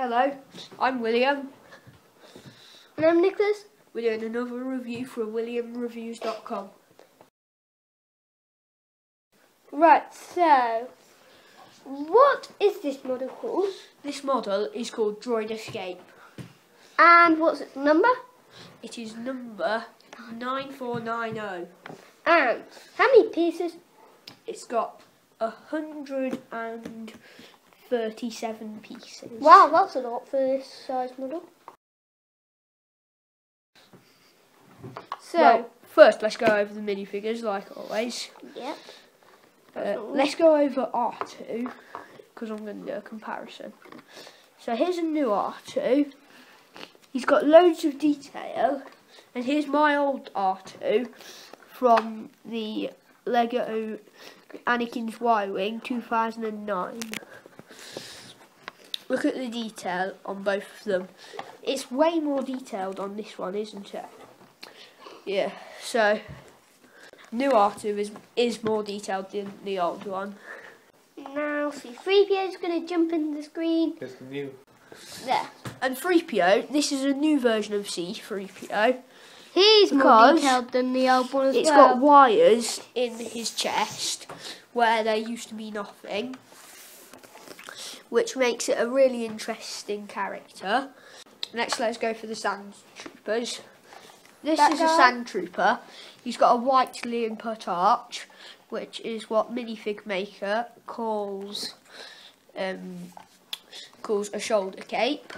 Hello, I'm William. And I'm Nicholas. We're doing another review for WilliamReviews.com. Right, so what is this model called? This model is called Droid Escape. And what's its number? It is number 9490. And how many pieces? It's got 137 pieces. Wow, that's a lot for this size model. So, Well, first let's go over the minifigures like always. yep. Uh, let's go over R2 because I'm going to do a comparison. So here's a new R2. He's got loads of detail, and here's my old R2 from the Lego Anakin's Y-wing 2009. Look at the detail on both of them. It's way more detailed on this one, isn't it? Yeah. So new R2 is is more detailed than the old one. Now, C3PO is going to jump in the screen. It's new. There. And 3PO, this is a new version of C3PO. He's more detailed than the old one as It's well. got wires in his chest where there used to be nothing, which makes it a really interesting character. Next, let's go for the Sand Troopers. This That is a? Sand Trooper. He's got a white Leopard arch, which is what Minifig Maker calls um, calls a shoulder cape.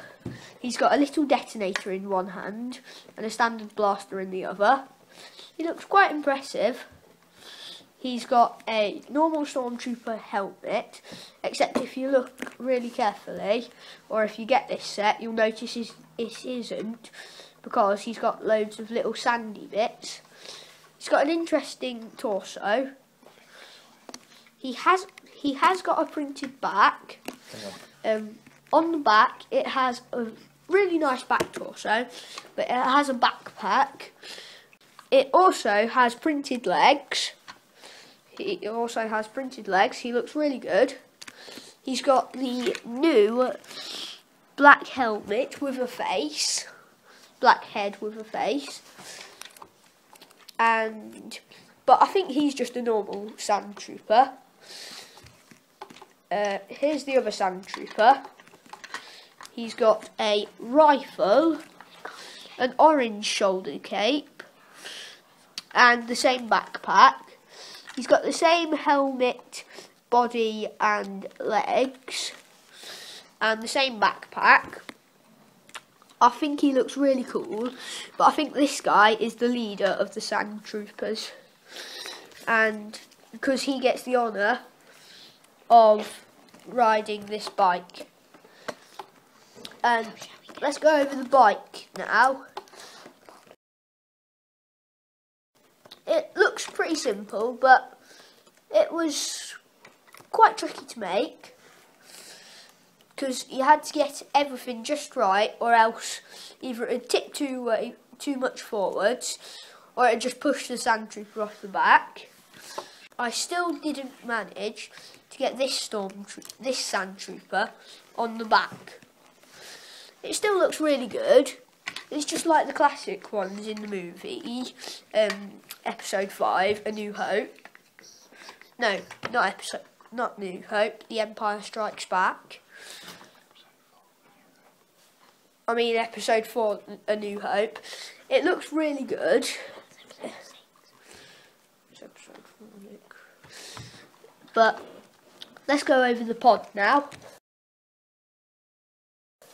He's got a little detonator in one hand and a standard blaster in the other. He looks quite impressive. He's got a normal stormtrooper helmet, except if you look really carefully, or if you get this set, you'll notice it isn't, because he's got loads of little sandy bits. He's got an interesting torso. He has he has got a printed back. On. Um, on the back, it has a really nice back torso, but it has a backpack. It also has printed legs. He also has printed legs. He looks really good. He's got the new black helmet with a face, black head with a face, and but I think he's just a normal sand trooper. Uh, here's the other sand trooper. He's got a rifle, an orange shoulder cape, and the same backpack. He's got the same helmet, body, and legs, and the same backpack. I think he looks really cool, but I think this guy is the leader of the Sand Troopers, and because he gets the honour of riding this bike. And let's go over the bike now. It looks pretty simple, but it was quite tricky to make because you had to get everything just right, or else either it tip too way, too much forwards, or it just pushed the sand trooper off the back. I still didn't manage to get this storm this sand trooper on the back. It still looks really good. It's just like the classic ones in the movie, um, episode five, A New Hope. No, not episode, not New Hope. The Empire Strikes Back. I mean, episode four, A New Hope. It looks really good. But let's go over the pod now.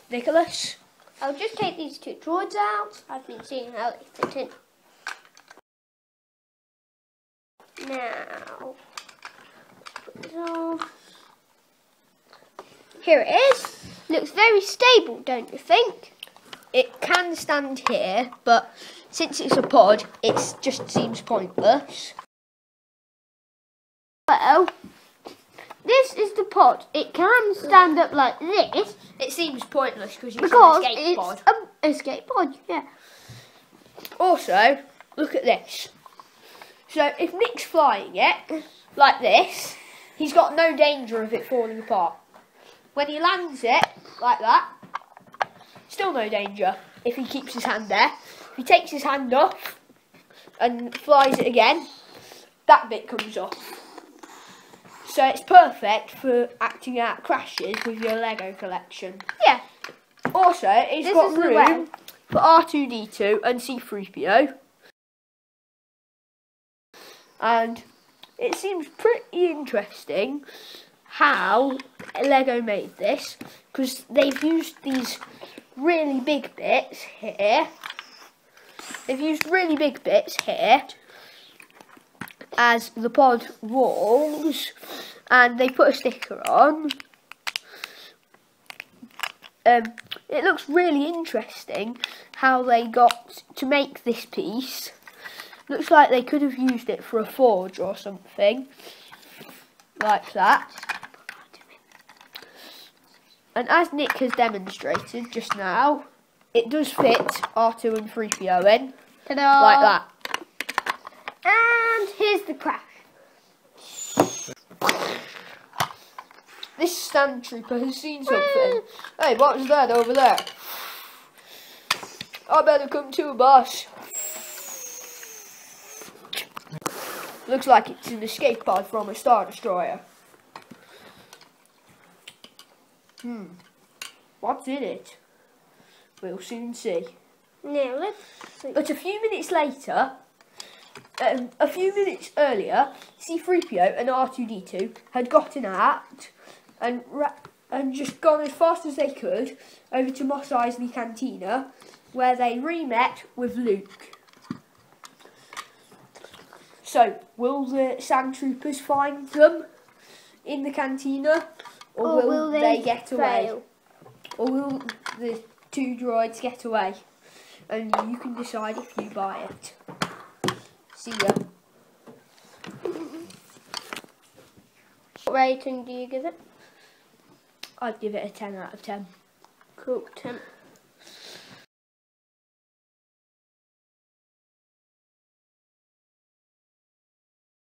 Nicholas, I'll just take these two droids out. I've been seeing how they fit in. Now. Here it is. Looks very stable, don't you think? it can stand here, but since it's a pod, it just seems pointless. Well, this is the pod. It can stand up like this It seems pointless because it's because an escape it's pod. escape pod. Yeah. Also, look at this. So if Nick's flying it like this, he's got no danger of it falling apart. When he lands it like that, still no danger if he keeps his hand there. If he takes his hand off and flies it again, that bit comes off. So it's perfect for acting out crashes with your Lego collection. Yeah. Also, it's This got is the way. room for R2D2 and C3PO. And it seems pretty interesting how Lego made this because they've used these really big bits here. They've used really big bits here as the pod walls and they put a sticker on. Um, it looks really interesting how they got to make this piece. Looks like they could have used it for a forge or something. Like that. And as Nick has demonstrated just now, it does fit R2 and 3PO in. Like that. And here's the crash. This stand trooper has seen something. Hey, what's that over there? I better come to, a boss. Looks like it's an escape pod from a Star Destroyer. Hmm. What's in it? We'll soon see. Now let's see. But a few minutes later, um, a few minutes earlier, C3PO and R2D2 had gotten out and ra- and just gone as fast as they could over to Mos Eisley Cantina, where they re-met with Luke. So, will the Sand Troopers find them in the cantina, or, will, they, get away? Or will the two droids get away? And you can decide if you buy it. See ya. What rating do you give it? I'd give it a 10 out of 10. Cool, 10.